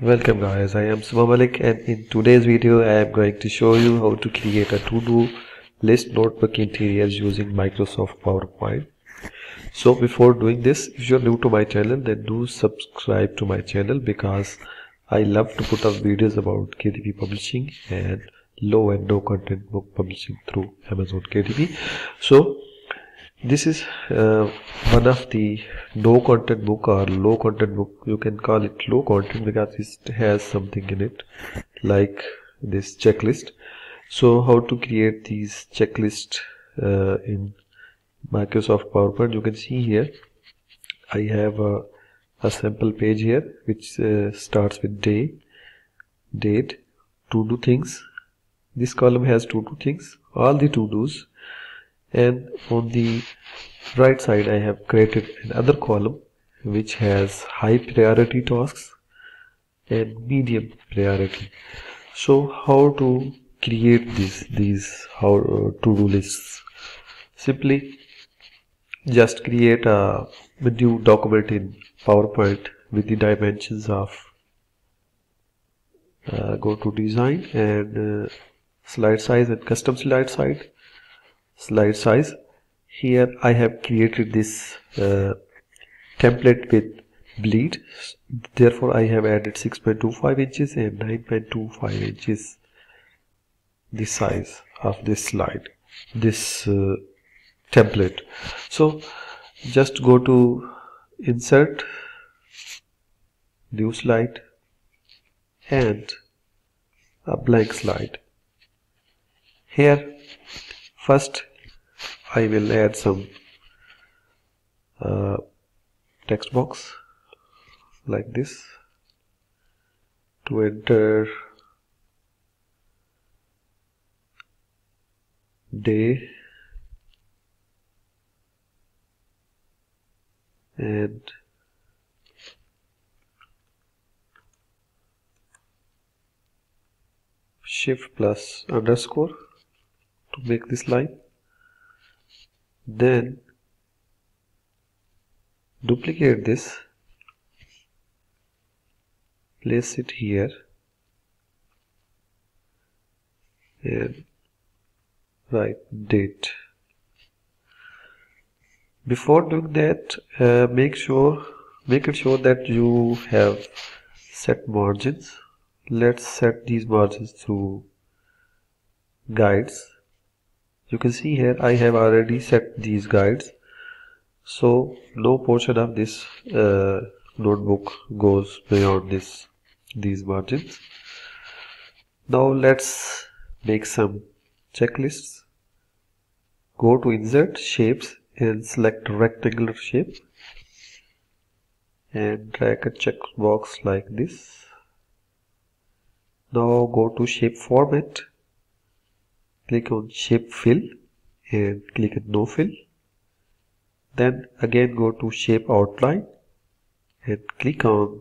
Welcome guys, I am Subha Malik and in today's video I am going to show you how to create a to-do list notebook interiors using Microsoft PowerPoint. So before doing this, if you're new to my channel then do subscribe to my channel because I love to put up videos about KDP publishing and low and no content book publishing through Amazon KDP. So this is uh, one of the no content book or low content book. You can call it low content because it has something in it like this checklist. So how to create these checklist uh, in Microsoft PowerPoint? You can see here I have a, a sample page here which uh, starts with day date to do things. This column has to do things. All the to dos and on the right side I have created another column which has high priority tasks and medium priority. So how to create these these how uh, to-do lists? Simply just create a new document in PowerPoint with the dimensions of uh, go to design and uh, slide size and custom slide size slide size. Here I have created this uh, template with bleed. Therefore I have added 6.25 inches and 9.25 inches the size of this slide this uh, template. So just go to insert new slide and a blank slide. Here first I will add some uh, text box like this to enter day and shift plus underscore to make this line. Then duplicate this. Place it here. And write date. Before doing that uh, make sure make it sure that you have set margins. Let's set these margins to guides you can see here I have already set these guides. So no portion of this uh, notebook goes beyond this these margins. Now let's make some checklists. Go to insert shapes and select rectangular shape. And drag a checkbox like this. Now go to shape format click on shape fill and click on no fill. Then again go to shape outline and click on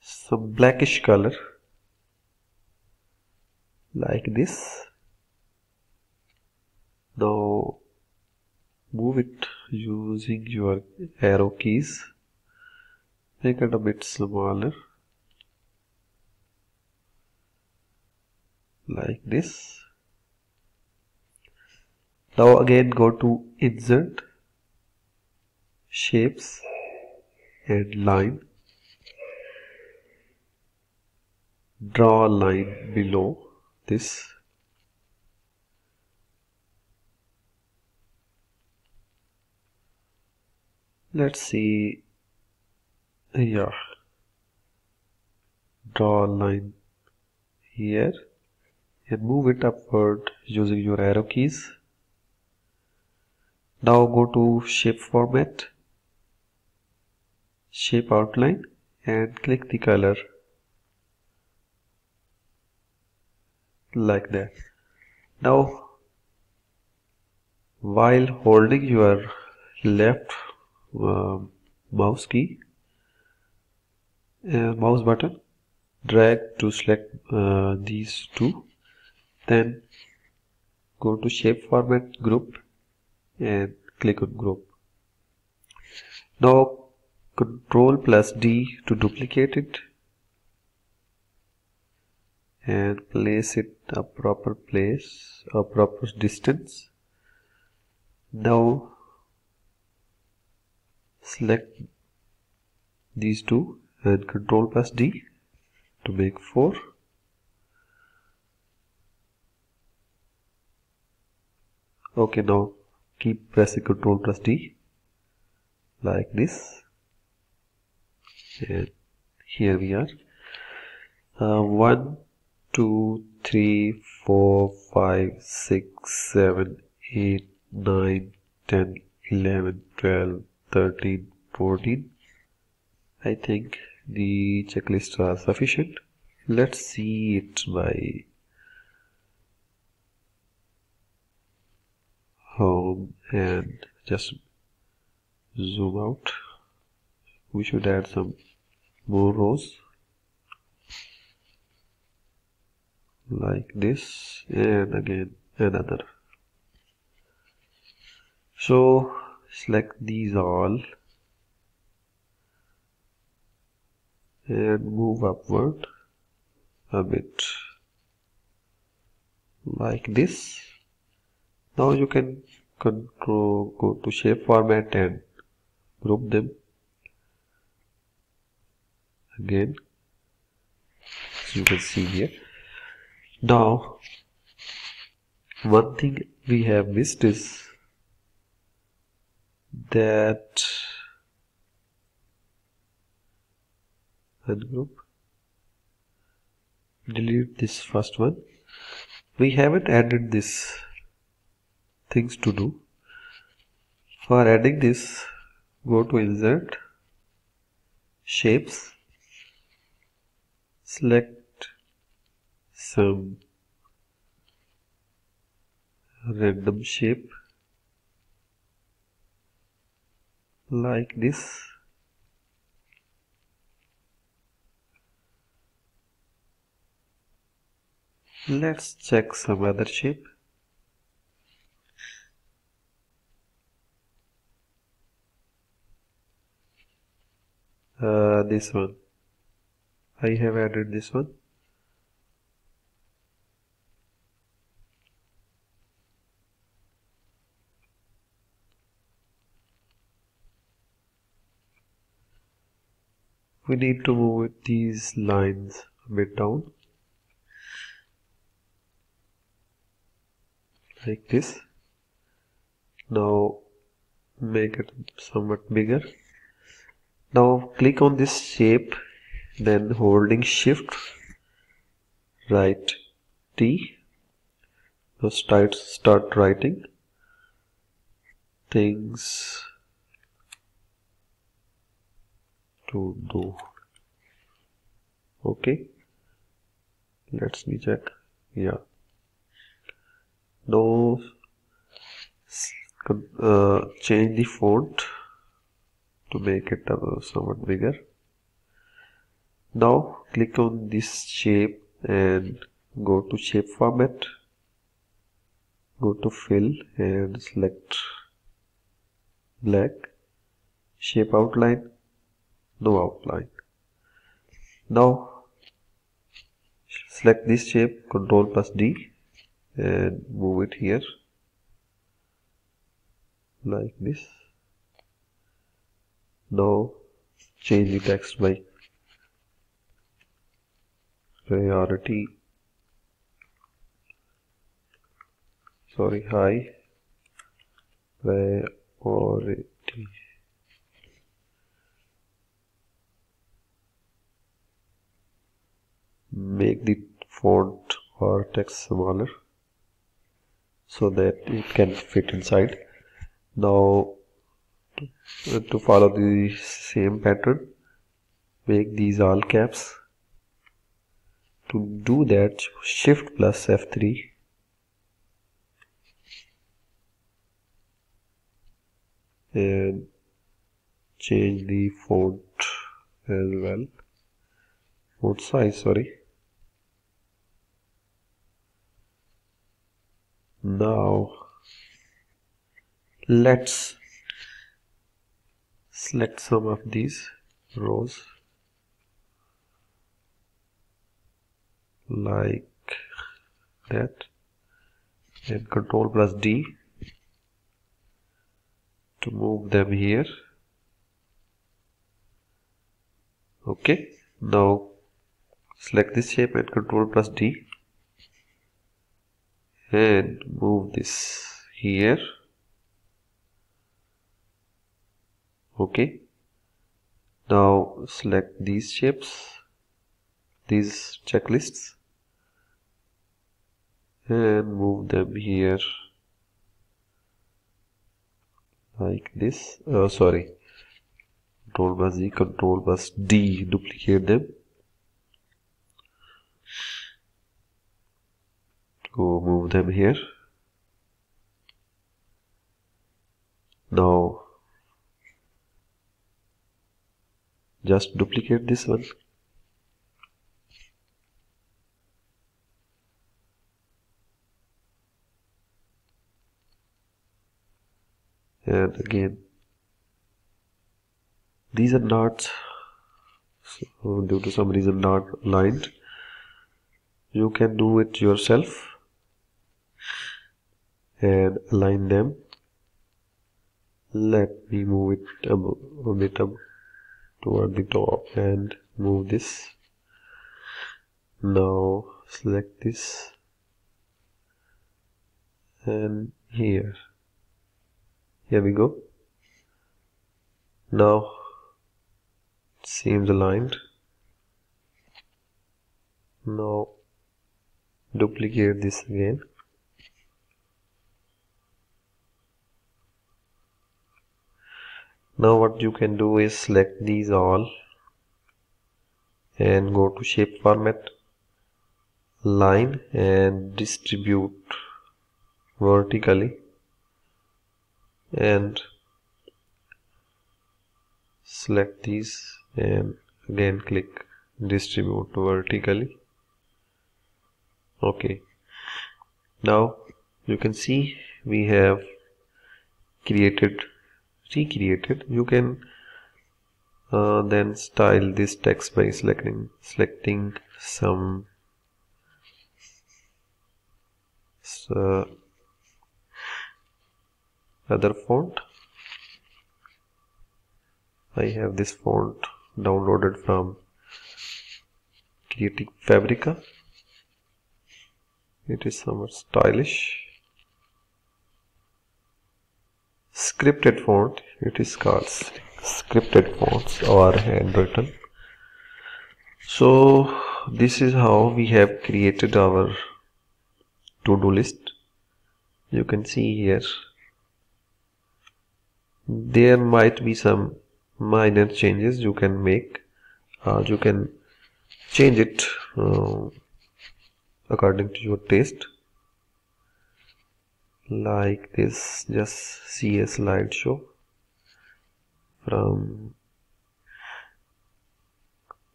some blackish color like this. Now move it using your arrow keys. Make it a bit smaller like this now again go to insert shapes and line. Draw a line below this. Let's see yeah draw a line here and move it upward using your arrow keys now go to shape format shape outline and click the color. Like that. Now while holding your left uh, mouse key uh, mouse button drag to select uh, these two. Then go to shape format group and click on group. Now control plus D to duplicate it and place it a proper place a proper distance. Now select these two and control plus D to make 4 okay now keep pressing control plus D like this. And here we are. Uh, 1 2 3 4 5 6 7 8 9 10 11 12 13 14 I think the checklists are sufficient. Let's see it by home and just zoom out. We should add some more rows like this and again another. So select these all and move upward a bit like this now you can control go to shape format and group them. Again as you can see here. Now one thing we have missed is that ungroup. Delete this first one. We haven't added this things to do. For adding this go to insert shapes select some random shape like this let's check some other shape uh, this one. I have added this one. We need to move these lines a bit down. Like this. Now make it somewhat bigger now click on this shape then holding shift write T. Now start start writing. Things to do. Okay. Let's me check. Yeah. Now uh, change the font to make it somewhat bigger. Now click on this shape and go to shape format. Go to fill and select black. Shape outline. No outline. Now select this shape control plus D and move it here. Like this now change the text by priority sorry high priority. Make the font or text smaller so that it can fit inside. Now to, follow the same pattern make these all caps. To do that shift plus F3 and change the font as well. Font size sorry. Now let's select some of these rows. Like that. And control plus D to move them here. Okay. Now select this shape and control plus D. And move this here okay. Now select these shapes these checklists and move them here. Like this. Oh sorry. Control plus Z control plus D duplicate them. To move them here. Now just duplicate this one. And again these are not so due to some reason not aligned you can do it yourself and align them. Let me move it a, a bit up toward the top and move this. Now select this. And here. Here we go. Now it seems aligned now duplicate this again now what you can do is select these all and go to shape format line and distribute vertically and select these and again click distribute vertically. Okay. Now you can see we have created recreated. You can uh, then style this text by selecting selecting some uh, other font. I have this font downloaded from Creative Fabrica. It is somewhat stylish scripted font it is called scripted fonts or handwritten. So this is how we have created our to-do list. You can see here. There might be some minor changes you can make. Uh, you can change it uh, according to your taste like this just see a slideshow from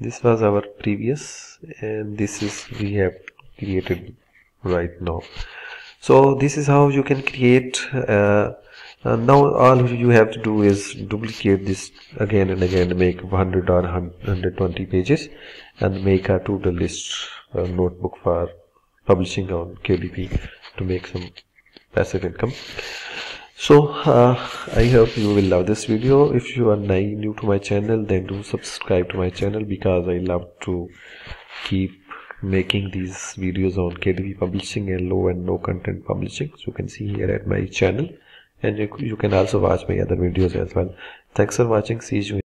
this was our previous and this is we have created right now. So this is how you can create uh, uh, now all you have to do is duplicate this again and again make 100 or 120 pages and make a to-do list uh, notebook for publishing on KDP to make some passive income so uh, I hope you will love this video. If you are new to my channel then do subscribe to my channel because I love to keep making these videos on KDP publishing and low and no content publishing. So you can see here at my channel. And you, you can also watch my other videos as well. Thanks for watching. See you